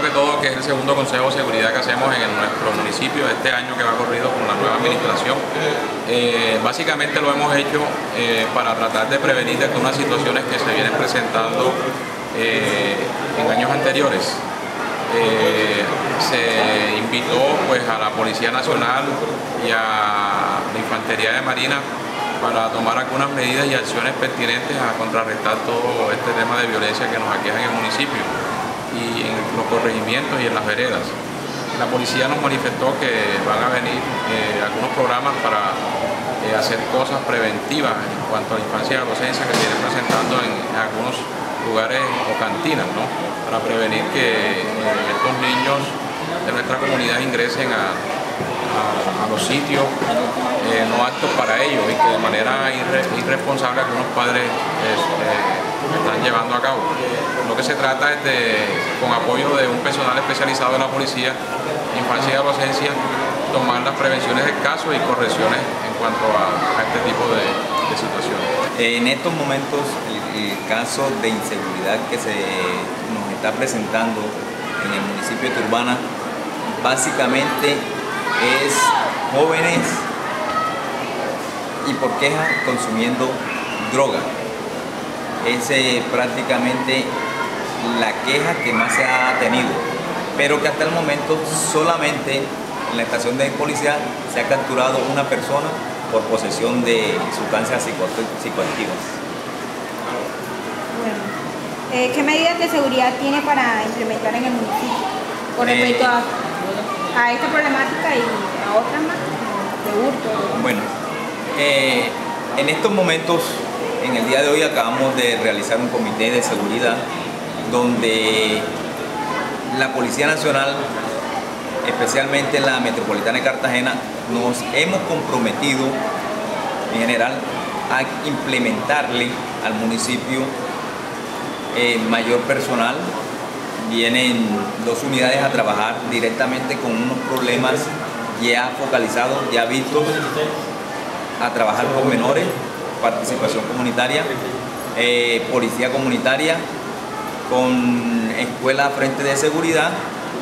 que todo, que es el segundo Consejo de Seguridad que hacemos en nuestro municipio este año que va corrido con la nueva administración. Eh, básicamente lo hemos hecho eh, para tratar de prevenir de unas situaciones que se vienen presentando en años anteriores. se invitó pues, a la Policía Nacional y a la Infantería de Marina para tomar algunas medidas y acciones pertinentes a contrarrestar todo este tema de violencia que nos aqueja en el municipio y en los corregimientos y en las veredas. La policía nos manifestó que van a venir eh, algunos programas para eh, hacer cosas preventivas en cuanto a la infancia y la docencia que se presentando en, algunos lugares o cantinas, para prevenir que eh, estos niños de nuestra comunidad ingresen a, los sitios no aptos para ellos y que de manera irresponsable algunos padres están llevando a cabo. Lo que se trata es de, con apoyo de un personal especializado de la policía, infancia y adolescencia, tomar las prevenciones del caso y correcciones en cuanto a, este tipo de, situaciones. En estos momentos, el, caso de inseguridad que se nos está presentando en el municipio de Turbana, básicamente es jóvenes y por queja consumiendo droga es eh, prácticamente la queja que más se ha tenido, pero que hasta el momento solamente en la estación de policía se ha capturado una persona por posesión de sustancias psicoactivas. Bueno, eh, ¿qué medidas de seguridad tiene para implementar en el municipio con eh, respecto a, esta problemática y a otras más, de hurto? Bueno, en estos momentos en el día de hoy acabamos de realizar un comité de seguridad donde la Policía Nacional, especialmente la Metropolitana de Cartagena, nos hemos comprometido en general a implementarle al municipio eh, mayor personal. Vienen dos unidades a trabajar directamente con unos problemas ya focalizados, ya vistos, a trabajar con menores participación comunitaria, eh, policía comunitaria, con escuela frente de seguridad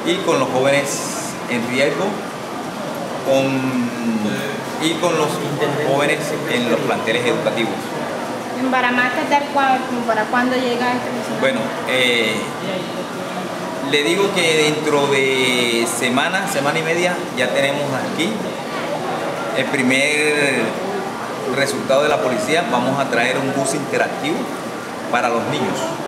y con los jóvenes en riesgo y con los jóvenes en los planteles educativos. ¿En Baramá para cuándo llega este Bueno, eh, le digo que dentro de semana, semana y media, ya tenemos aquí el primer resultado de la policía, vamos a traer un bus interactivo para los niños.